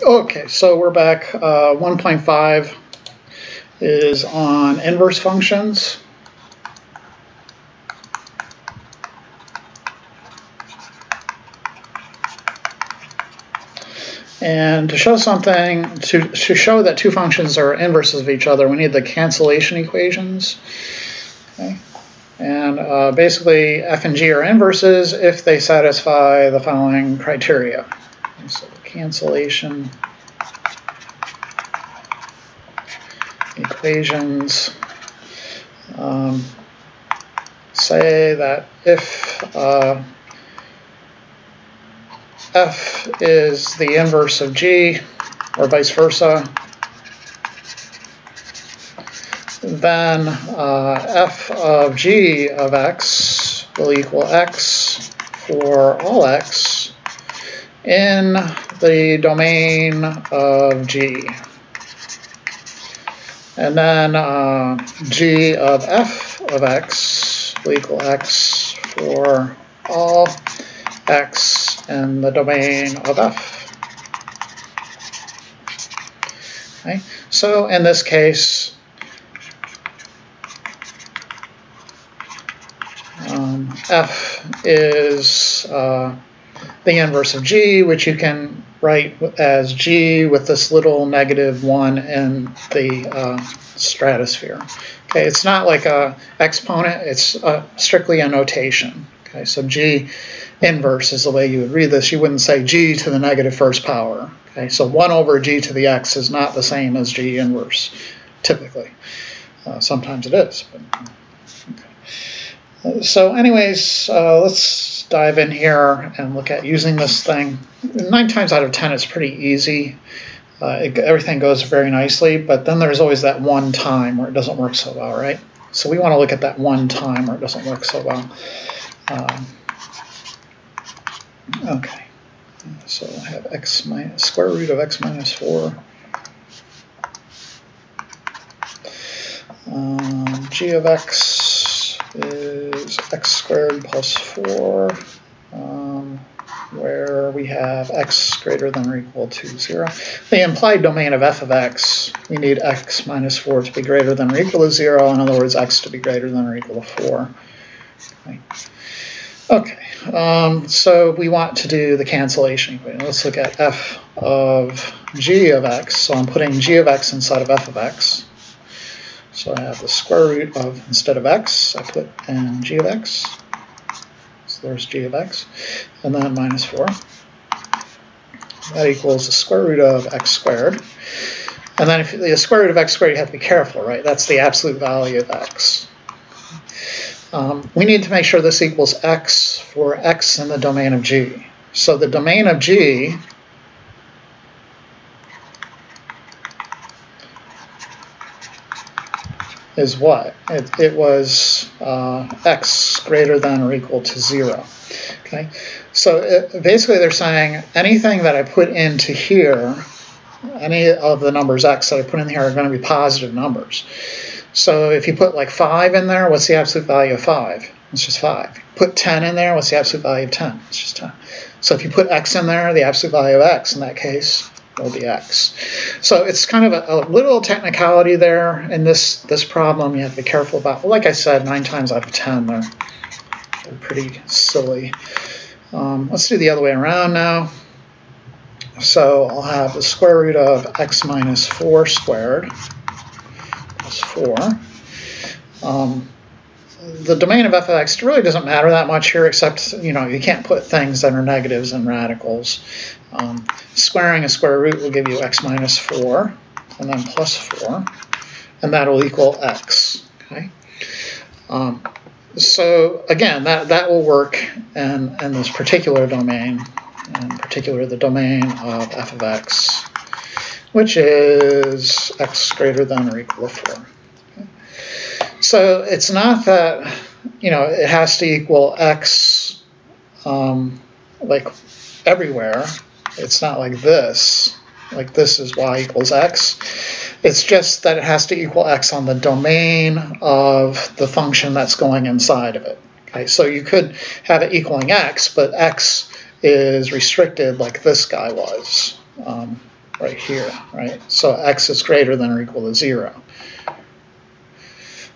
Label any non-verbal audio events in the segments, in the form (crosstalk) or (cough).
Okay, so we're back. Uh, 1.5 is on inverse functions. And to show something, to, to show that two functions are inverses of each other, we need the cancellation equations. Okay. And uh, basically, f and g are inverses if they satisfy the following criteria. So cancellation equations um, say that if uh, f is the inverse of g, or vice versa, then uh, f of g of x will equal x for all x in the domain of G. And then uh, G of f of x will equal x for all x in the domain of f. Okay. So in this case, um, f is uh, the inverse of g, which you can write as g with this little negative 1 in the uh, stratosphere. Okay, it's not like a exponent, it's uh, strictly a notation. Okay, so g inverse is the way you would read this. You wouldn't say g to the negative first power. Okay, so 1 over g to the x is not the same as g inverse, typically. Uh, sometimes it is. But, okay. So anyways, uh, let's dive in here and look at using this thing. Nine times out of ten, it's pretty easy. Uh, it, everything goes very nicely, but then there's always that one time where it doesn't work so well, right? So we want to look at that one time where it doesn't work so well. Um, okay, so I have x minus square root of x minus 4. Um, g of x is x squared plus 4, um, where we have x greater than or equal to 0. The implied domain of f of x, we need x minus 4 to be greater than or equal to 0. In other words, x to be greater than or equal to 4. Okay. Okay, um, so we want to do the cancellation equation. Let's look at f of g of x. So I'm putting g of x inside of f of x. So I have the square root of, instead of x, I put in g of x. So there's g of x. And then minus 4. That equals the square root of x squared. And then if the square root of x squared, you have to be careful, right? That's the absolute value of x. Um, we need to make sure this equals x for x in the domain of g. So the domain of g is what? It, it was uh, x greater than or equal to 0. Okay, so it, basically they're saying anything that I put into here, any of the numbers x that I put in here are going to be positive numbers. So if you put like 5 in there, what's the absolute value of 5? It's just 5. Put 10 in there, what's the absolute value of 10? It's just 10. So if you put x in there, the absolute value of x in that case be x. So it's kind of a, a, little technicality there in this, this problem you have to be careful about. But like I said, 9 times out of 10, they're, they're pretty silly. Um, let's do the other way around now. So I'll have the square root of x minus 4 squared 4. Um, the domain of f of x really doesn't matter that much here, except you know you can't put things that are negatives and radicals. Um, squaring a square root will give you x minus 4, and then plus 4, and that will equal x. Okay. Um, so again, that, that will work in, in this particular domain, in particular the domain of f of x which is x greater than or equal to 4. So it's not that, you know, it has to equal x um, like everywhere. It's not like this, like this is y equals x. It's just that it has to equal x on the domain of the function that's going inside of it. Okay, so you could have it equaling x, but x is restricted like this guy was. Um, right here, right? So x is greater than or equal to 0.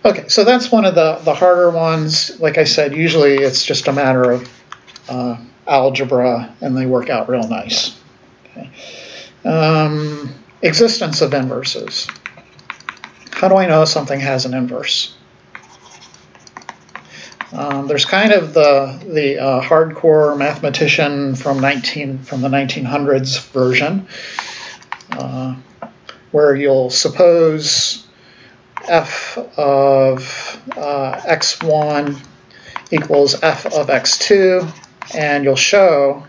Okay, so that's one of the, the harder ones. Like I said, usually it's just a matter of uh, algebra, and they work out real nice. Okay. Um, existence of inverses. How do I know something has an inverse? Um, there's kind of the the uh, hardcore mathematician from 19 from the 1900s version, uh, where you'll suppose f of uh, x1 equals f of x2, and you'll show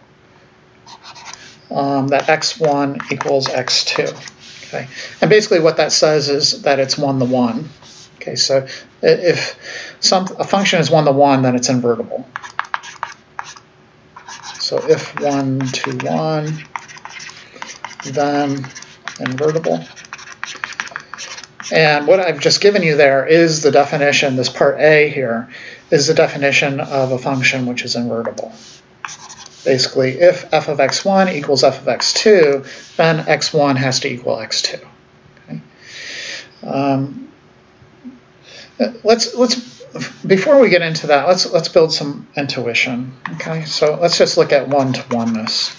um, that x1 equals x2. Okay, and basically what that says is that it's one to one. Okay, so if some a function is one to one, then it's invertible. So if one to one, then invertible. And what I've just given you there is the definition, this part A here, is the definition of a function which is invertible. Basically, if f of x1 equals f of x2, then x1 has to equal x2. Okay? Um, let's let's before we get into that, let's let's build some intuition. Okay, so let's just look at one to oneness.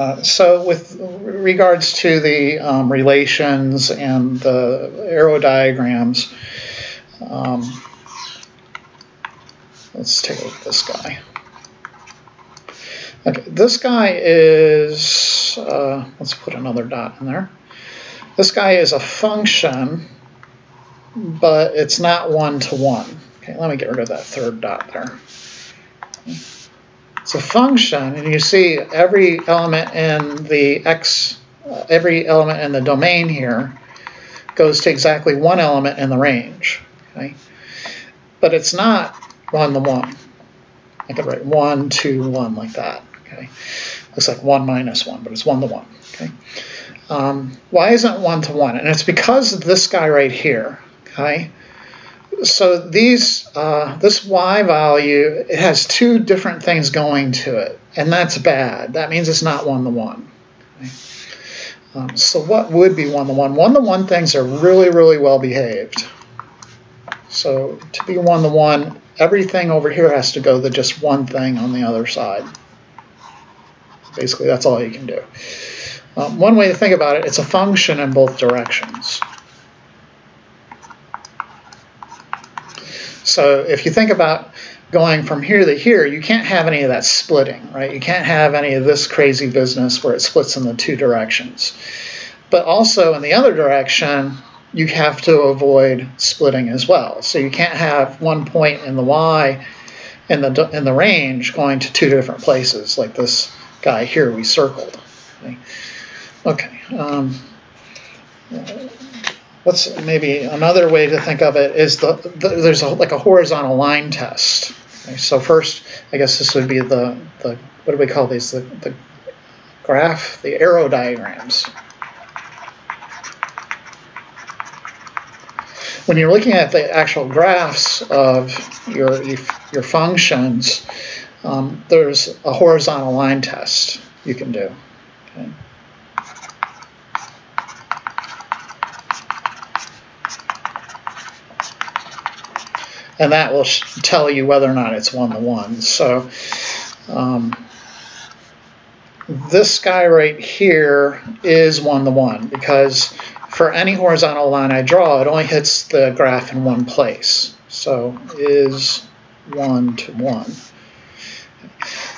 Uh, so with regards to the um, relations and the arrow diagrams, um, let's take a look at this guy. Okay, this guy is, uh, let's put another dot in there. This guy is a function, but it's not one-to-one. -one. Okay, let me get rid of that third dot there. It's a function, and you see every element in the x, uh, every element in the domain here goes to exactly one element in the range. Okay, but it's not one to one. I could write one, two, one like that. Okay, looks like one minus one, but it's one to one. Okay, um, why isn't one to one? And it's because of this guy right here. Okay, so these uh, this y value it has two different things going to it, and that's bad. That means it's not one to one. Um, so what would be one to one? One to one things are really really well behaved. So to be one to one, everything over here has to go to just one thing on the other side. Basically, that's all you can do. Um, one way to think about it, it's a function in both directions. So if you think about going from here to here, you can't have any of that splitting, right? You can't have any of this crazy business where it splits in the two directions. But also in the other direction, you have to avoid splitting as well. So you can't have one point in the y in the in the range going to two different places like this guy here we circled. Okay. um, let's maybe another way to think of it is the, the there's a, like a horizontal line test. Okay, so first, I guess this would be the the what do we call these the, the graph the arrow diagrams. When you're looking at the actual graphs of your your functions, um, there's a horizontal line test you can do. Okay. And that will tell you whether or not it's one to one. So um, this guy right here is one to one because for any horizontal line I draw, it only hits the graph in one place. So is one to one.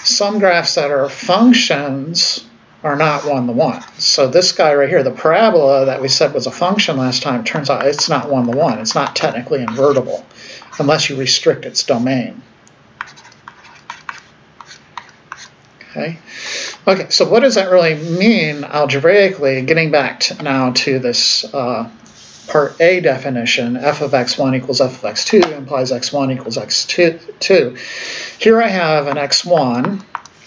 Some graphs that are functions are not one to one. So this guy right here, the parabola that we said was a function last time, turns out it's not one to one. It's not technically invertible unless you restrict its domain. Okay. Okay, so what does that really mean algebraically? Getting back to now to this uh, part A definition, f of x1 equals f of x2 implies x1 equals x2. Here I have an x1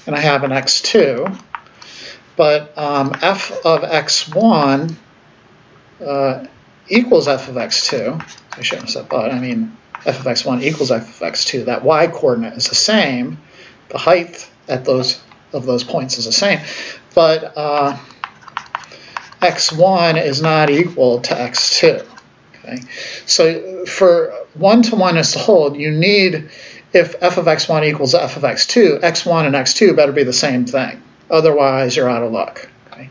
and I have an x2, but um, f of x1 uh, equals f of x2. I shouldn't have said but, I mean f of x1 equals f of x2. That y coordinate is the same. The height at those of those points is the same. But uh, x1 is not equal to x2. Okay? So for one to one is to hold, you need, if f of x1 equals f of x2, x1 and x2 better be the same thing. Otherwise, you're out of luck. Okay,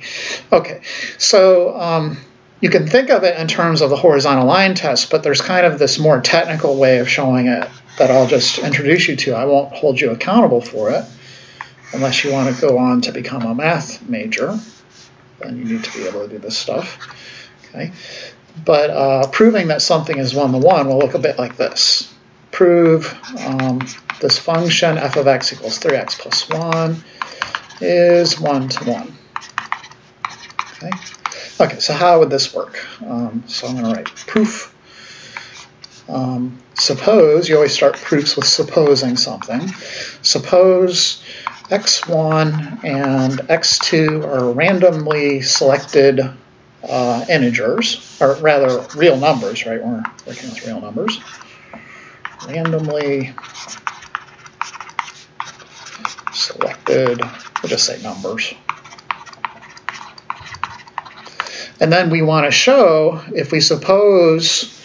okay. so um, you can think of it in terms of the horizontal line test, but there's kind of this more technical way of showing it that I'll just introduce you to. I won't hold you accountable for it unless you want to go on to become a math major. Then you need to be able to do this stuff. Okay, But uh, proving that something is one-to-one will look a bit like this. Prove um, this function f of x equals 3x plus 1 is one-to-one. Okay. Okay, so how would this work? Um, so I'm going to write proof. Um, suppose, you always start proofs with supposing something. Suppose x1 and x2 are randomly selected uh, integers, or rather real numbers, right? We're working with real numbers. Randomly selected, we'll just say numbers. And then we want to show, if we suppose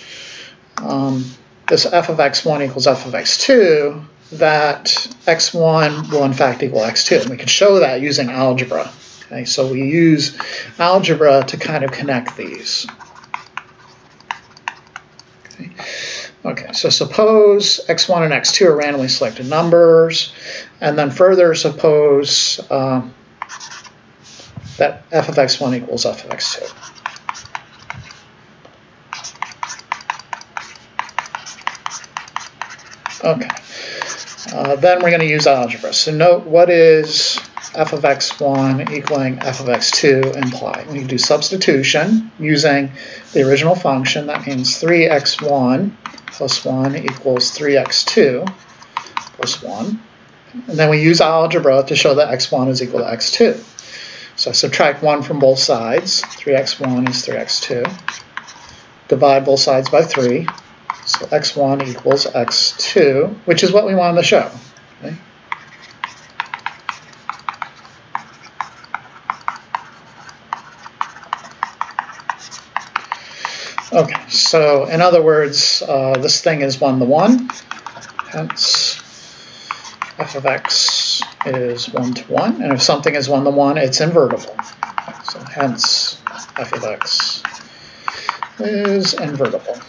um, this f of x1 equals f of x2, that x1 will in fact equal x2. And we can show that using algebra. Okay, so we use algebra to kind of connect these. Okay, okay so suppose x1 and x2 are randomly selected numbers, and then further suppose uh, that f of x1 equals f of x2. Okay. Uh, then we're going to use algebra. So note what is f of x1 equaling f of x2 imply. We do substitution using the original function. That means 3x1 plus 1 equals 3x2 plus 1. And then we use algebra to show that x1 is equal to x2. So I subtract 1 from both sides. 3x1 is 3x2. Divide both sides by 3. So x1 equals x2, which is what we want to show. Okay? Okay, so in other words, uh, this thing is one to one, hence f of x is one to one, and if something is one to one, it's invertible. So hence f of x is invertible.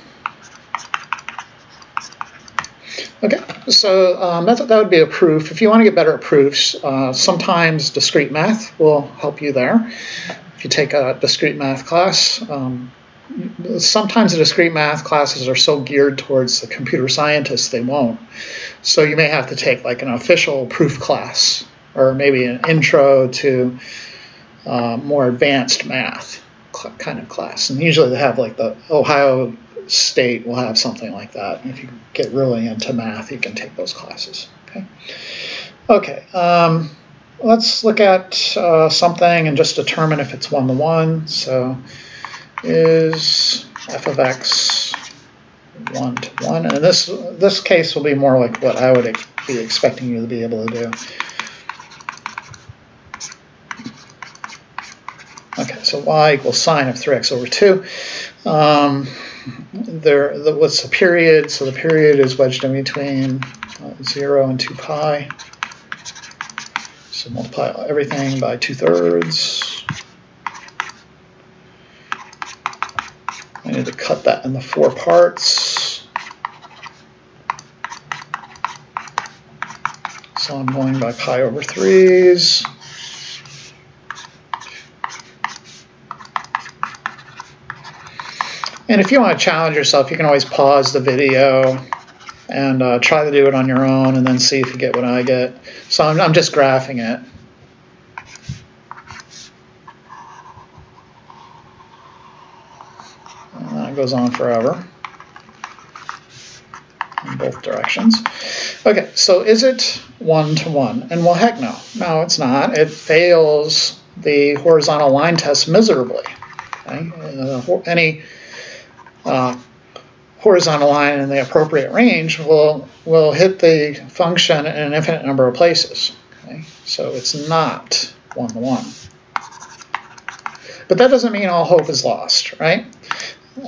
Okay, so um, that, that would be a proof. If you want to get better at proofs, uh, sometimes discrete math will help you there. If you take a discrete math class, um, sometimes the discrete math classes are so geared towards the computer scientists they won't. So you may have to take like an official proof class or maybe an intro to uh, more advanced math kind of class. And usually they have like the Ohio state will have something like that. If you get really into math, you can take those classes. Okay. Okay. Um, let's look at uh, something and just determine if it's one to one. So is f of x one to one, and this this case will be more like what I would be expecting you to be able to do. Okay, so y equals sine of 3x over 2. Um, there, the, what's the period? So the period is wedged in between uh, 0 and 2 pi. So multiply everything by 2 thirds. I need to cut that into four parts. So I'm going by pi over 3s. And if you want to challenge yourself, you can always pause the video and uh, try to do it on your own and then see if you get what I get. So I'm, I'm just graphing it. And that goes on forever in both directions. Okay, so is it one-to-one? -one? And well, heck no. No, it's not. It fails the horizontal line test miserably. Uh, any uh, horizontal line in the appropriate range will will hit the function in an infinite number of places. Okay? So it's not one-to-one. But that doesn't mean all hope is lost, right?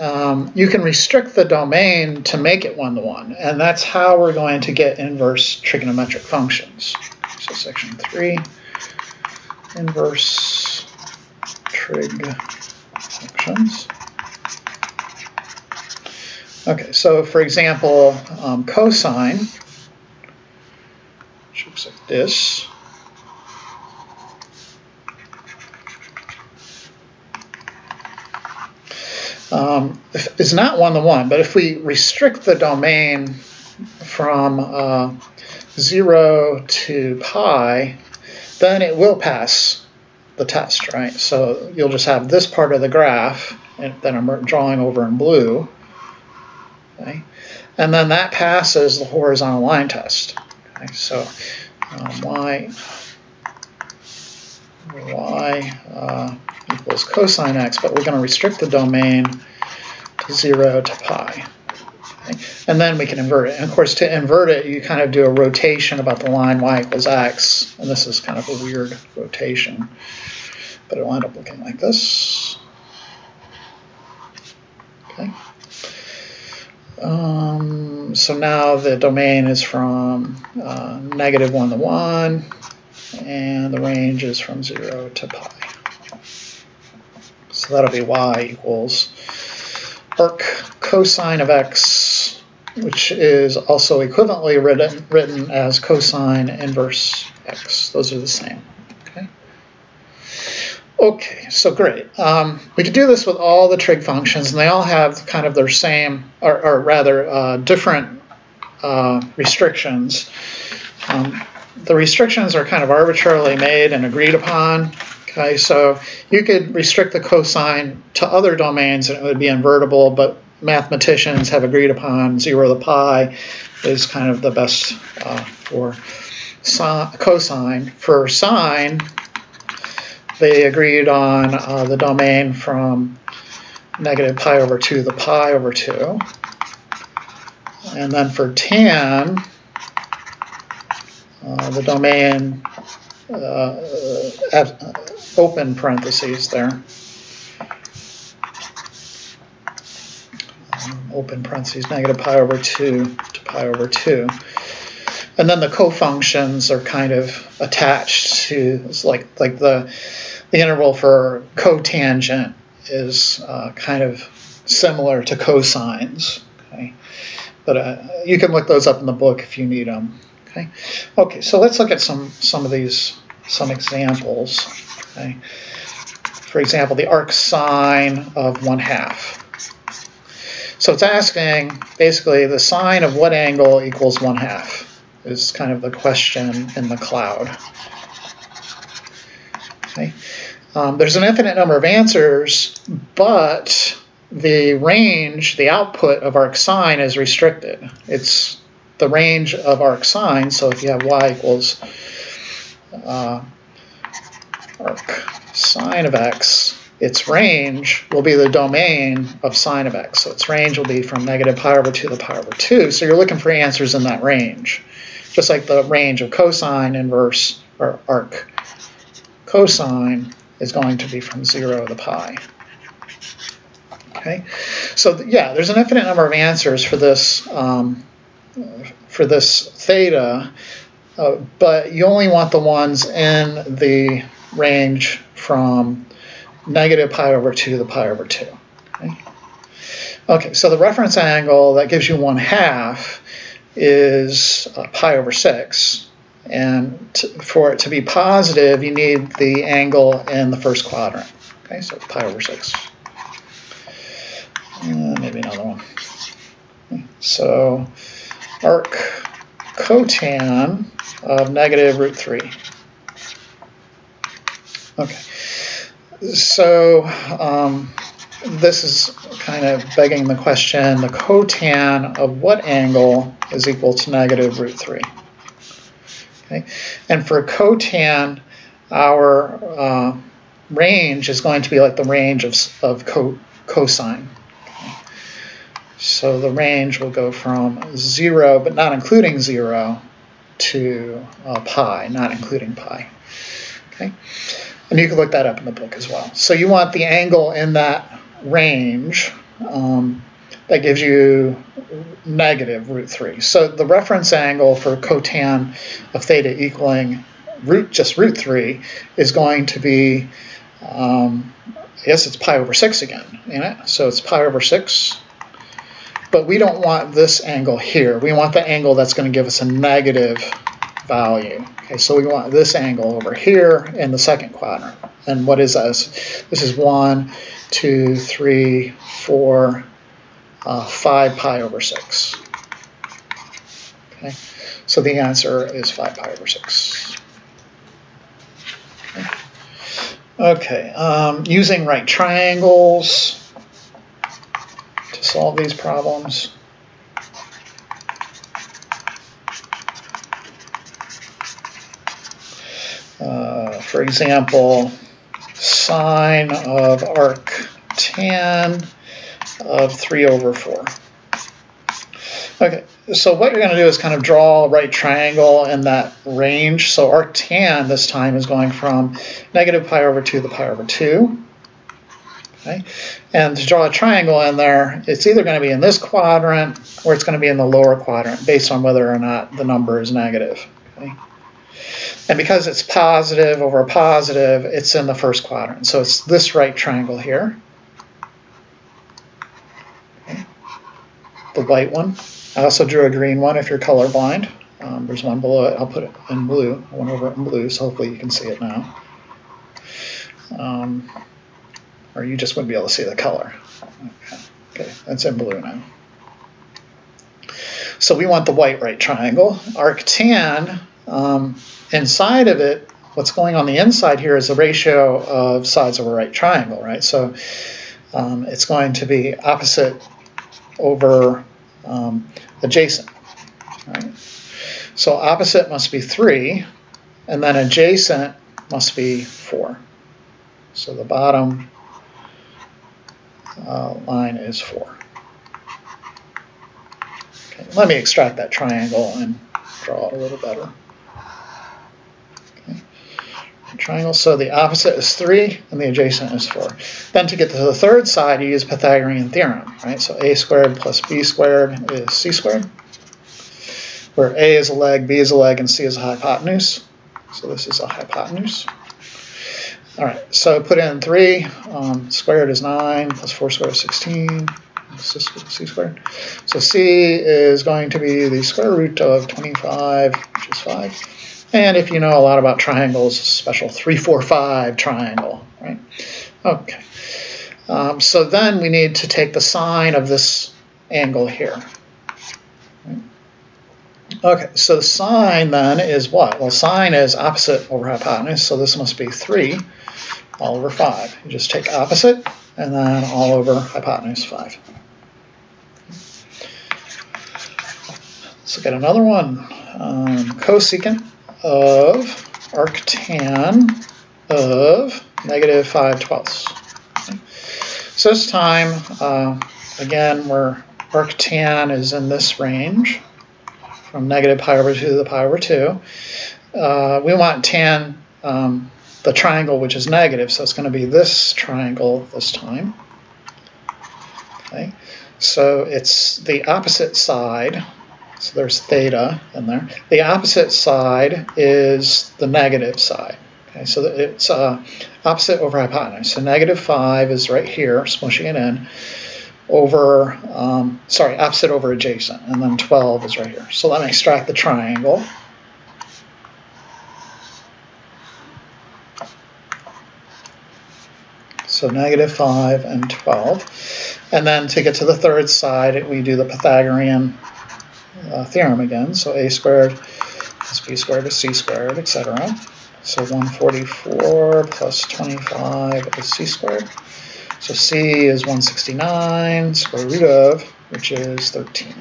Um, you can restrict the domain to make it one-to-one, and that's how we're going to get inverse trigonometric functions. So section 3, inverse trig functions. Okay, so for example, um, cosine, which looks like this, um, is not one-to-one, -one, but if we restrict the domain from uh, 0 to pi, then it will pass the test, right? So you'll just have this part of the graph that I'm drawing over in blue, Okay? And then that passes the horizontal line test. Okay? So um, y, y uh, equals cosine x, but we're going to restrict the domain to 0 to pi. Okay? And then we can invert it. And of course, to invert it, you kind of do a rotation about the line y equals x. And this is kind of a weird rotation. But it'll end up looking like this. Okay. Um, so now the domain is from uh, negative 1 to 1, and the range is from 0 to pi. So that'll be y equals arc cosine of x, which is also equivalently written, written as cosine inverse x. Those are the same. Okay, okay so great. Um, we could do this with all the trig functions, and they all have kind of their same, or, or rather, uh, different uh, restrictions. Um, the restrictions are kind of arbitrarily made and agreed upon. Okay, so you could restrict the cosine to other domains and it would be invertible, but mathematicians have agreed upon 0 to pi is kind of the best uh, for cosine. For sine, they agreed on uh, the domain from negative pi over 2 to the pi over 2. And then for tan, uh, the domain, open parentheses there, um, open parentheses, negative pi over 2 to pi over 2. And then the cofunctions are kind of attached to, it's like, like the, the interval for cotangent is uh, kind of similar to cosines. Okay, but uh, you can look those up in the book if you need them. Okay, okay. So let's look at some some of these some examples. Okay, for example, the arc sine of one half. So it's asking basically the sine of what angle equals one half is kind of the question in the cloud. Okay. Um, there's an infinite number of answers, but the range, the output of arc sine is restricted. It's the range of arc sine, so if you have y equals uh, arc sine of x, its range will be the domain of sine of x. So its range will be from negative pi over 2 to pi over 2. So you're looking for answers in that range. Just like the range of cosine inverse or arc cosine is going to be from 0 to pi. Okay, so yeah, there's an infinite number of answers for this um, for this theta, uh, but you only want the ones in the range from negative pi over 2 to pi over 2. Okay? okay, so the reference angle that gives you 1 half is uh, pi over 6. And for it to be positive, you need the angle in the first quadrant. Okay, so pi over 6. Uh, maybe another one. So arc cotan of negative root 3. Okay. So um, this is kind of begging the question, the cotan of what angle is equal to negative root 3? Okay? And for cotan, our uh, range is going to be like the range of, of co cosine. So the range will go from 0, but not including 0, to uh, pi, not including pi. Okay, and you can look that up in the book as well. So you want the angle in that range um, that gives you negative root 3. So the reference angle for cotan of theta equaling root just root 3 is going to be, um, I guess it's pi over 6 again, in it? So it's pi over 6. But we don't want this angle here. We want the angle that's going to give us a negative value. Okay, so we want this angle over here in the second quadrant. And what is this? This is 1, 2, 3, 4, uh, 5 pi over 6. Okay, so the answer is 5 pi over 6. Okay, okay. Um, using right triangles solve these problems. Uh, for example, sine of arc tan of 3 over 4. Okay, so what you're going to do is kind of draw a right triangle in that range. So arctan this time is going from negative pi over 2 to the pi over 2. Okay, and to draw a triangle in there, it's either going to be in this quadrant or it's going to be in the lower quadrant based on whether or not the number is negative. Okay. And because it's positive over a positive, it's in the first quadrant. So it's this right triangle here. the white one. I also drew a green one if you're colorblind. Um, there's one below it. I'll put it in blue. I went over it in blue, so hopefully you can see it now. Um, or you just wouldn't be able to see the color. Okay, okay that's in blue now. So we want the white right triangle. Arctan, um, inside of it, what's going on the inside here is the ratio of sides of a right triangle, right? So um, it's going to be opposite over um, adjacent. Right? So opposite must be 3, and then adjacent must be 4. So the bottom uh, line is 4. Okay, let me extract that triangle and draw it a little better triangle. So the opposite is 3 and the adjacent is 4. Then to get to the third side, you use Pythagorean theorem, right? So a squared plus b squared is c squared, where a is a leg, b is a leg, and c is a hypotenuse. So this is a hypotenuse. All right, so put in 3. Um, squared is 9, plus 4 squared is 16. C squared. So c is going to be the square root of 25, which is 5. And if you know a lot about triangles, special 345 triangle, right? Okay. Um, so then we need to take the sine of this angle here. Okay, so the sine then is what? Well, sine is opposite over hypotenuse, so this must be 3 all over 5. You just take opposite and then all over hypotenuse 5. Let's look at another one. Um, cosecant of arctan of negative 5 twelfths. So this time, uh, again, where arctan is in this range, from negative pi over 2 to the pi over 2, uh, we want tan, um, the triangle which is negative, so it's going to be this triangle this time. Okay, so it's the opposite side so there's theta in there. The opposite side is the negative side. Okay, so it's uh, opposite over hypotenuse. So negative 5 is right here, smushing it in, over, um, sorry, opposite over adjacent, and then 12 is right here. So let me extract the triangle. So negative 5 and 12. And then to get to the third side, we do the Pythagorean uh, theorem again. So a squared plus b squared is c squared, etc. So 144 plus 25 is c squared. So c is 169 square root of, which is 13.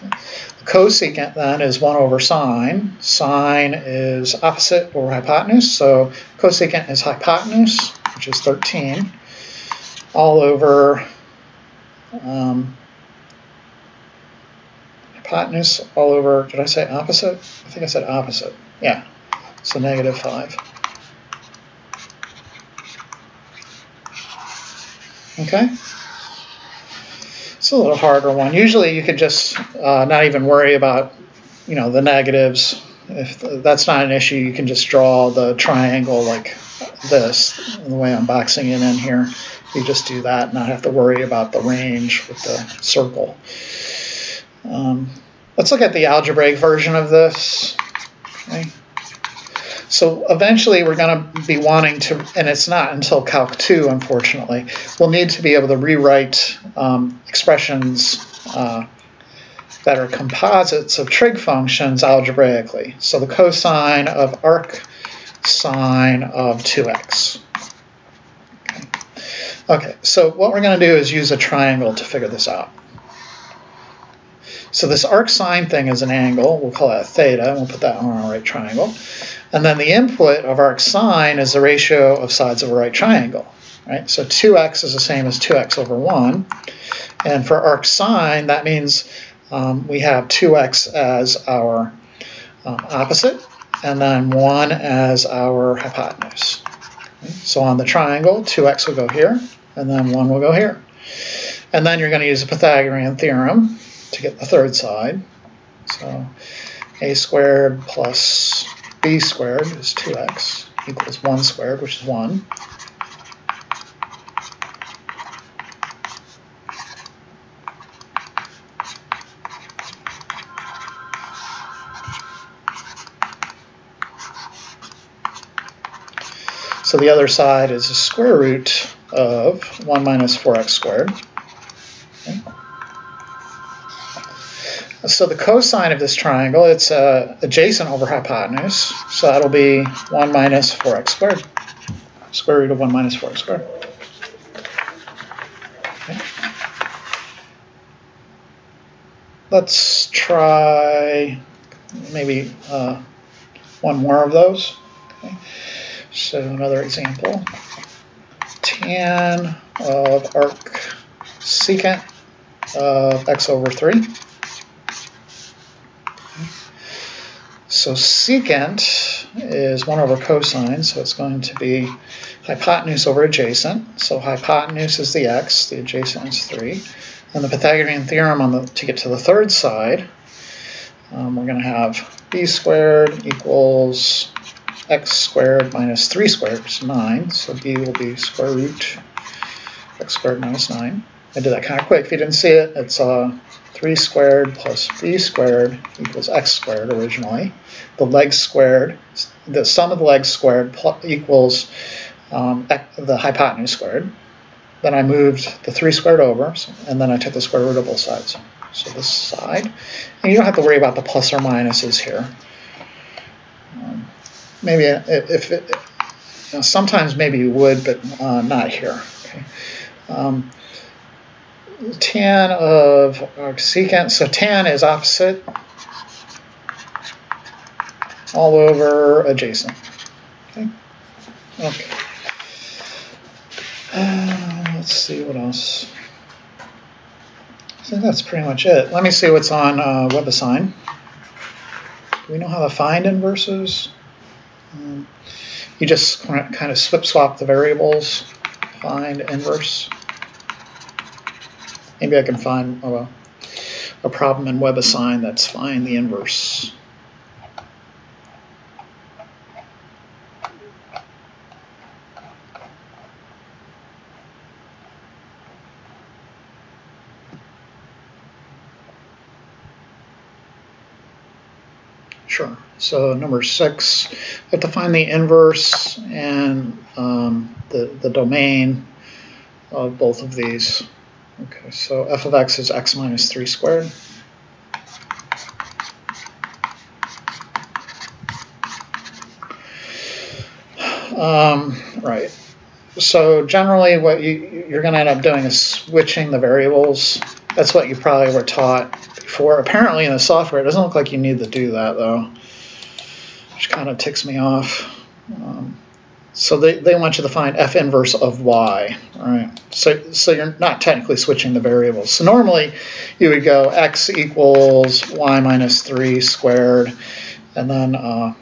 The cosecant then is 1 over sine. Sine is opposite over hypotenuse, so cosecant is hypotenuse, which is 13, all over um, hypotenuse all over, did I say opposite? I think I said opposite. Yeah, so negative 5. Okay? It's a little harder one. Usually you could just uh, not even worry about, you know, the negatives. If that's not an issue, you can just draw the triangle like this, the way I'm boxing it in here. You just do that, and not have to worry about the range with the circle. Um, let's look at the algebraic version of this. Okay. So eventually we're going to be wanting to, and it's not until Calc 2, unfortunately, we'll need to be able to rewrite um, expressions uh, that are composites of trig functions algebraically. So the cosine of arc sine of 2x. Okay. okay, so what we're going to do is use a triangle to figure this out. So this arc sine thing is an angle. We'll call that theta. We'll put that on our right triangle. And then the input of arc sine is the ratio of sides of a right triangle. Right? So 2x is the same as 2x over 1. And for arc sine, that means um, we have 2x as our um, opposite, and then 1 as our hypotenuse. Okay? So on the triangle, 2x will go here, and then 1 will go here. And then you're going to use the Pythagorean theorem to get the third side. So a squared plus b squared is 2x equals 1 squared, which is 1. So the other side is the square root of 1 minus 4x squared. Okay. So the cosine of this triangle, it's uh, adjacent over hypotenuse, so that'll be 1 minus 4x squared, square root of 1 minus 4x squared. Okay. Let's try maybe uh, one more of those. Okay. So another example, tan of arc secant of x over 3. So secant is 1 over cosine, so it's going to be hypotenuse over adjacent. So hypotenuse is the x, the adjacent is 3. And the Pythagorean theorem on the, to get to the third side, um, we're going to have b squared equals x squared minus 3 squared, is 9. So b will be square root x squared minus 9. I did that kind of quick. If you didn't see it, it's uh, 3 squared plus b squared equals x squared originally. The legs squared, the sum of the legs squared equals um, the hypotenuse squared. Then I moved the 3 squared over, and then I took the square root of both sides. So this side. And you don't have to worry about the plus or minuses here. Maybe if it, you know, sometimes maybe you would, but uh, not here. Okay. Um, tan of secant, so tan is opposite all over adjacent. Okay. Okay. Uh, let's see what else. I think that's pretty much it. Let me see what's on uh, WebAssign. Do we know how to find inverses? Um, you just kind of swip swap the variables, find inverse. Maybe I can find a, a problem in WebAssign that's find the inverse. So number six, you have to find the inverse and um, the, the domain of both of these. Okay, so f of x is x minus 3 squared. Um, right. So generally what you, you're going to end up doing is switching the variables. That's what you probably were taught before. Apparently in the software, it doesn't look like you need to do that though, which kind of ticks me off. Um, So they, they want you to find f inverse of y, right? So, so you're not technically switching the variables. So normally you would go x equals y minus 3 squared, and then uh,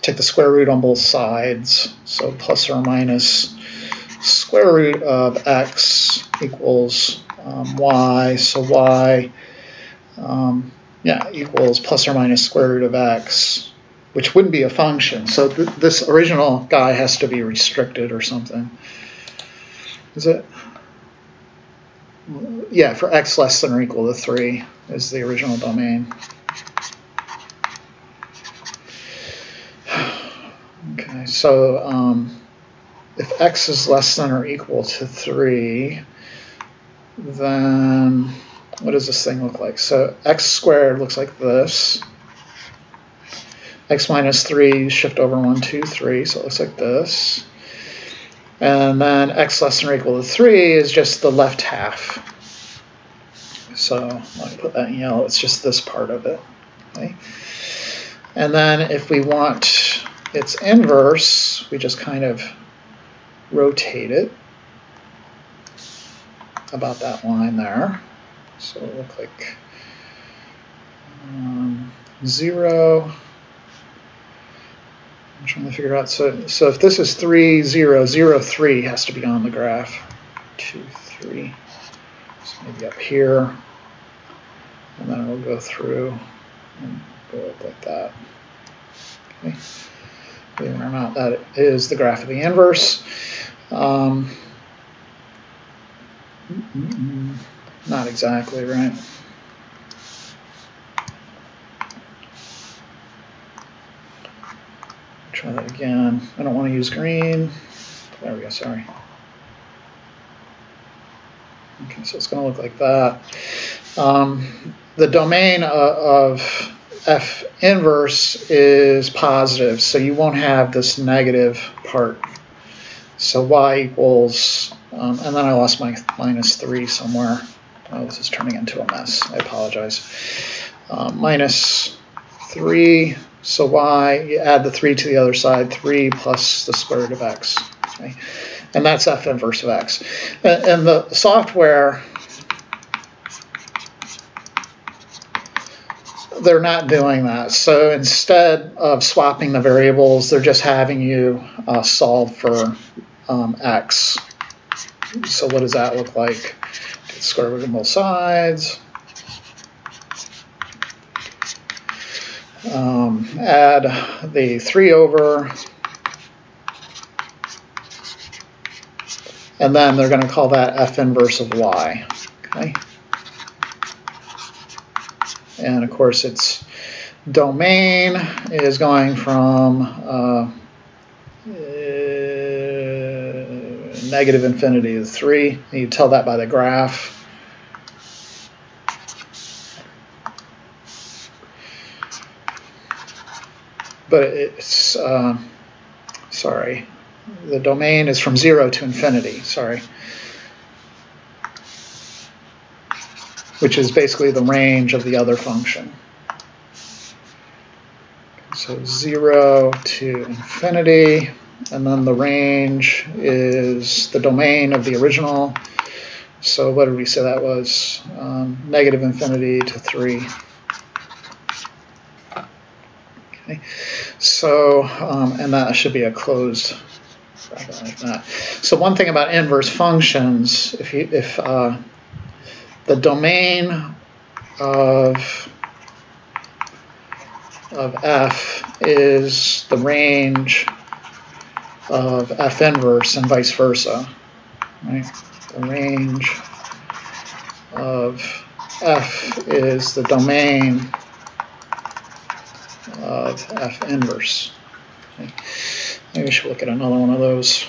take the square root on both sides. So plus or minus square root of x equals um, y. So y, um, yeah, equals plus or minus square root of x which wouldn't be a function. So th this original guy has to be restricted or something. Is it? Yeah, for x less than or equal to 3 is the original domain. (sighs) Okay, so um, if x is less than or equal to 3, then what does this thing look like? So x squared looks like this x minus 3, shift over 1, 2, 3, so it looks like this. And then x less than or equal to 3 is just the left half. So let me put that in yellow, it's just this part of it. Okay. And then if we want its inverse, we just kind of rotate it about that line there. So it'll look like um, 0, I'm trying to figure out. So, so if this is 3, 0, 0, 3 has to be on the graph. 2, 3. So maybe up here. And then we'll go through and go up like that. Okay. Believe it or not, that is the graph of the inverse. Um, not exactly, right? Try that again. I don't want to use green. There we go, sorry. Okay, so it's going to look like that. Um, the domain of f inverse is positive, so you won't have this negative part. So y equals, um, and then I lost my minus 3 somewhere. Oh, this is turning into a mess. I apologize. Um, minus 3 so y, you add the 3 to the other side, 3 plus the square root of x. Okay? And that's f inverse of x. And, the software, they're not doing that. So instead of swapping the variables, they're just having you uh, solve for um, x. So what does that look like? Square root of both sides. Um, add the 3 over, and then they're going to call that f inverse of y. Okay? And of course, its domain is going from uh, uh, negative infinity to 3. You tell that by the graph. But it's, uh, sorry, the domain is from 0 to infinity, sorry. Which is basically the range of the other function. So 0 to infinity, and then the range is the domain of the original. So what did we say that was? Um, negative infinity to 3. Okay. So, um, and that should be a closed like. So one thing about inverse functions, if you, if uh, the domain of of f is the range of f inverse and vice versa, right? The range of f is the domain of f inverse. Okay. Maybe we should look at another one of those.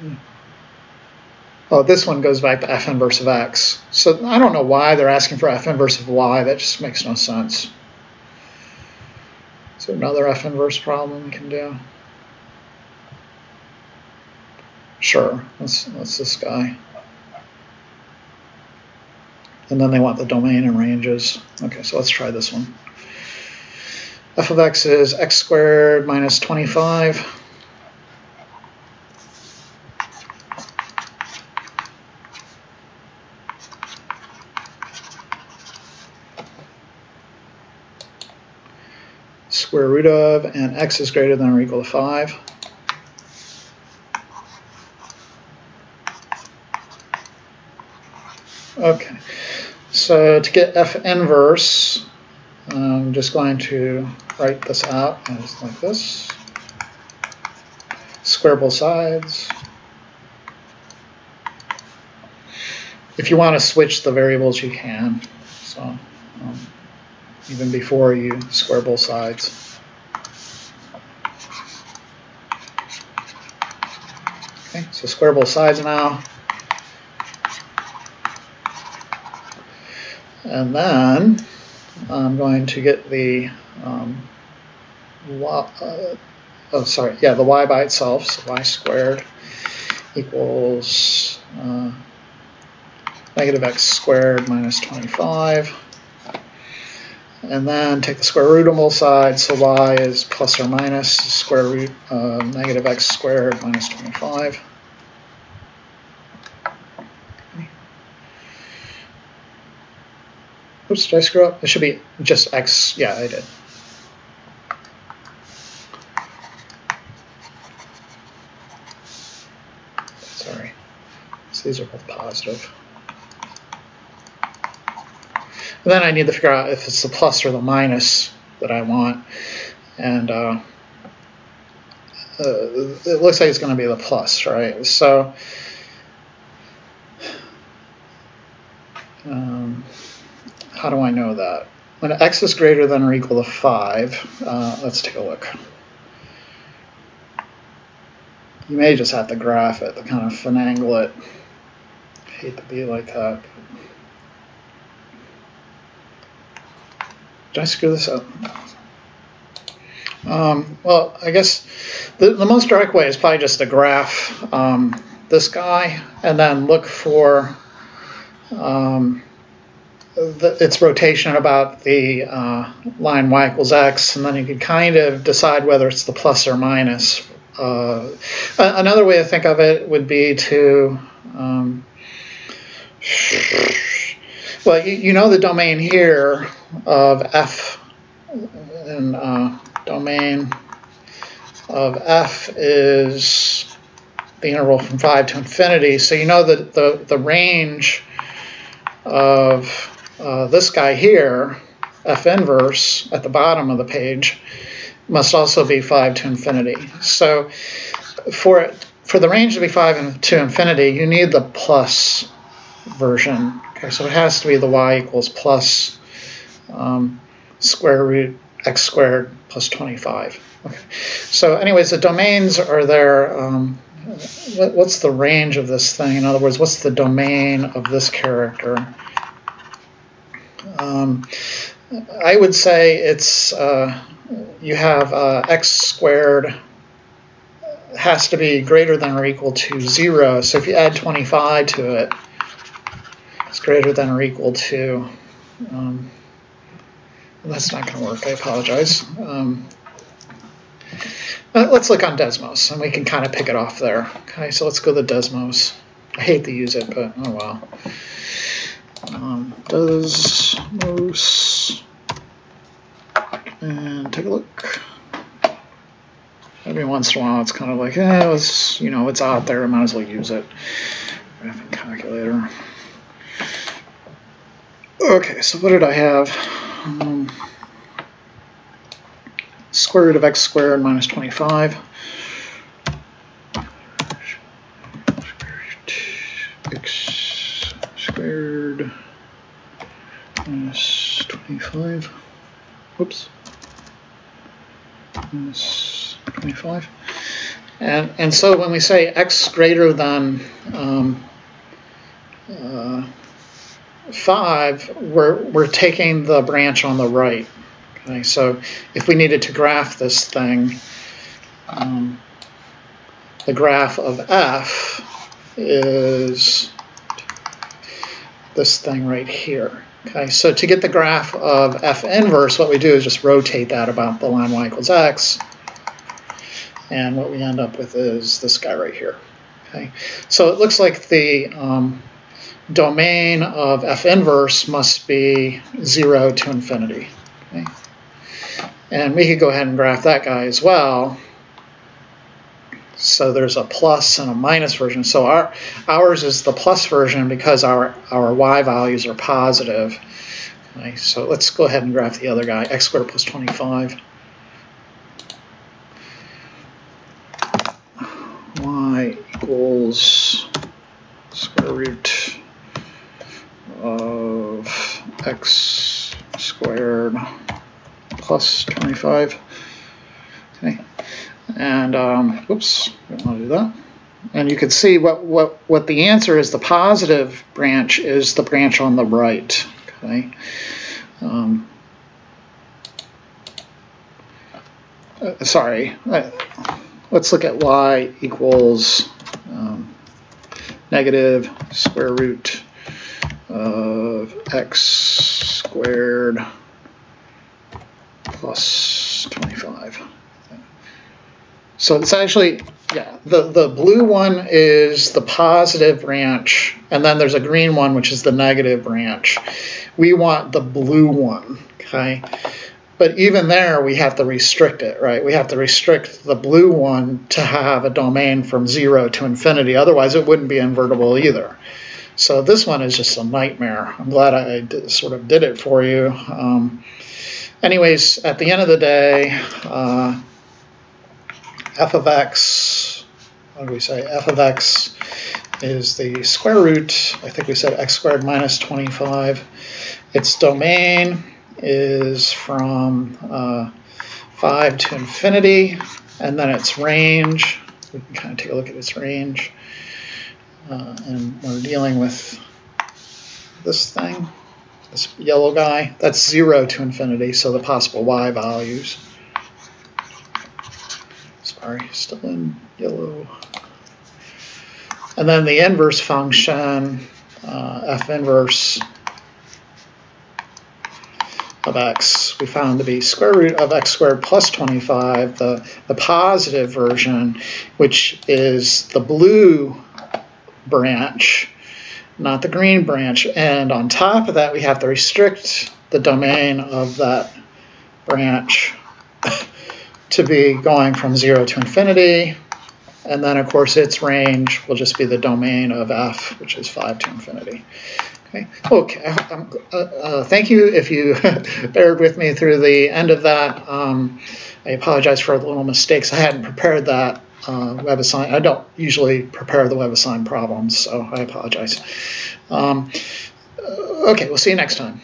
Hmm. Oh, this one goes back to f inverse of x. So I don't know why they're asking for f inverse of y. That just makes no sense. Is there another f inverse problem we can do? Sure, let's, let's this guy. And then they want the domain and ranges. Okay, so let's try this one. f of x is x squared minus 25. square root of, and x is greater than or equal to 5. Okay, so to get f inverse, I'm just going to write this out as like this. Square both sides. If you want to switch the variables, you can. So um, even before you square both sides. Okay, so square both sides now. And then I'm going to get the um, uh, oh sorry yeah the y by itself so y squared equals uh, negative x squared minus 25 and then take the square root on both sides so y is plus or minus square root of negative x squared minus 25 Oops, did I screw up? It should be just x. Yeah, I did. Sorry. So these are both positive. And then I need to figure out if it's the plus or the minus that I want. And uh, uh, it looks like it's going to be the plus, right? So um, how do I know that? When x is greater than or equal to 5, uh, let's take a look. You may just have to graph it to kind of finagle it. I hate to be like that. Did I screw this up? Um, well, I guess the, the most direct way is probably just to graph um, this guy and then look for um, the, its rotation about the uh, line y equals x, and then you can kind of decide whether it's the plus or minus. Uh, another way to think of it would be to, um, well, you, you, know the domain here of f, and uh, domain of f is the interval from 5 to infinity, so you know that the, the range of uh, this guy here, f inverse at the bottom of the page, must also be 5 to infinity. So for it, for the range to be 5 to infinity, you need the plus version. Okay, so it has to be the y equals plus um, square root x squared plus 25. Okay. So anyways, the domains are there. Um, what's the range of this thing? In other words, what's the domain of this character? Um, I would say it's uh, you have uh, x squared has to be greater than or equal to 0. So if you add 25 to it, it's greater than or equal to, um, that's not going to work, I apologize. Um, let's look on Desmos, and we can kind of pick it off there. Okay, so let's go to Desmos. I hate to use it, but oh well. Um, does most and take a look. Every once in a while, it's kind of like, eh, it's you know, it's out there. I might as well use it. Graphing calculator. Okay, so what did I have? Um, square root of x squared minus 25. x squared minus 25. Whoops. Minus 25. And, and so when we say x greater than um, uh, 5, we're, we're taking the branch on the right. Okay, so if we needed to graph this thing, um, the graph of f is this thing right here. Okay, so to get the graph of f inverse, what we do is just rotate that about the line y equals x. And what we end up with is this guy right here. Okay, so it looks like the um, domain of f inverse must be 0 to infinity. Okay? And we could go ahead and graph that guy as well. So there's a plus and a minus version. So our ours is the plus version because our, our y values are positive. Okay, so let's go ahead and graph the other guy, x squared plus 25. y equals square root of x squared plus 25. And, um, oops, don't want to do that. And you can see what, what, what the answer is, the positive branch is the branch on the right. Okay. Um, uh, sorry, uh, let's look at y equals um, negative square root of x squared plus 25. So it's actually, yeah, the, the blue one is the positive branch, and then there's a green one, which is the negative branch. We want the blue one, okay? But even there, we have to restrict it, right? We have to restrict the blue one to have a domain from zero to infinity. Otherwise, it wouldn't be invertible either. So this one is just a nightmare. I'm glad I did, sort of did it for you. Um, anyways, at the end of the day, uh, f of x, what do we say? f of x is the square root, I think we said x squared minus 25. Its domain is from uh, 5 to infinity, and then its range, we can kind of take a look at its range, uh, and we're dealing with this thing, this yellow guy, that's 0 to infinity, so the possible y values. Sorry, still in yellow. And then the inverse function, uh, f inverse of x, we found to be square root of x squared plus 25, the, the positive version, which is the blue branch, not the green branch. And on top of that, we have to restrict the domain of that branch to be going from 0 to infinity. And then, of course, its range will just be the domain of f, which is 5 to infinity. Okay. Okay. Uh, uh, thank you if you (laughs) bared with me through the end of that. Um, I apologize for the little mistakes. I hadn't prepared that uh, WebAssign. I don't usually prepare the WebAssign problems, so I apologize. Um, uh, okay, we'll see you next time.